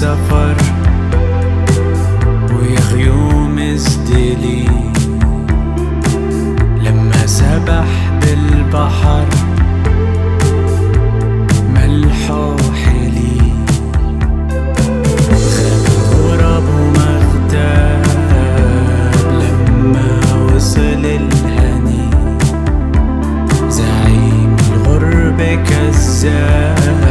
بالسفر ويا غيوم ازدلي. لما سبح بالبحر ملحه غاب لما وصل الهني. زعيم الغربة كذاب.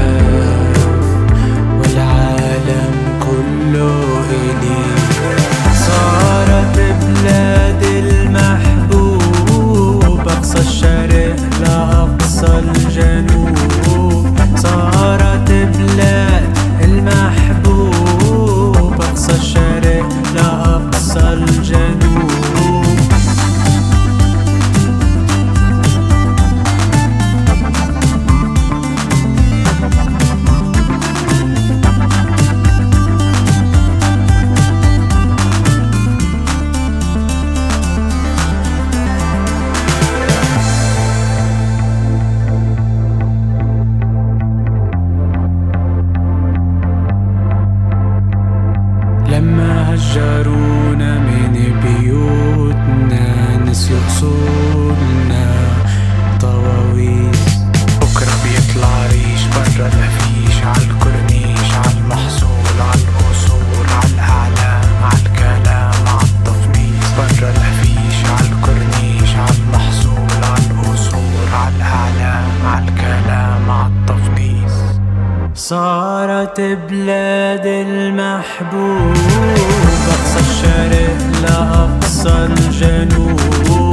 أصولنا طواويس. بكرة بيطلع ريش برا الأفيش عالكورنيش عالمحصول عالأصول عالأعلام عالكلام عالتفنيس برا الأفيش عالكورنيش عالمحصول عالأصول عالأعلام عالكلام عالتفنيس صارت بلاد المحبوب أقصى الشرق لأقصى الجنوب.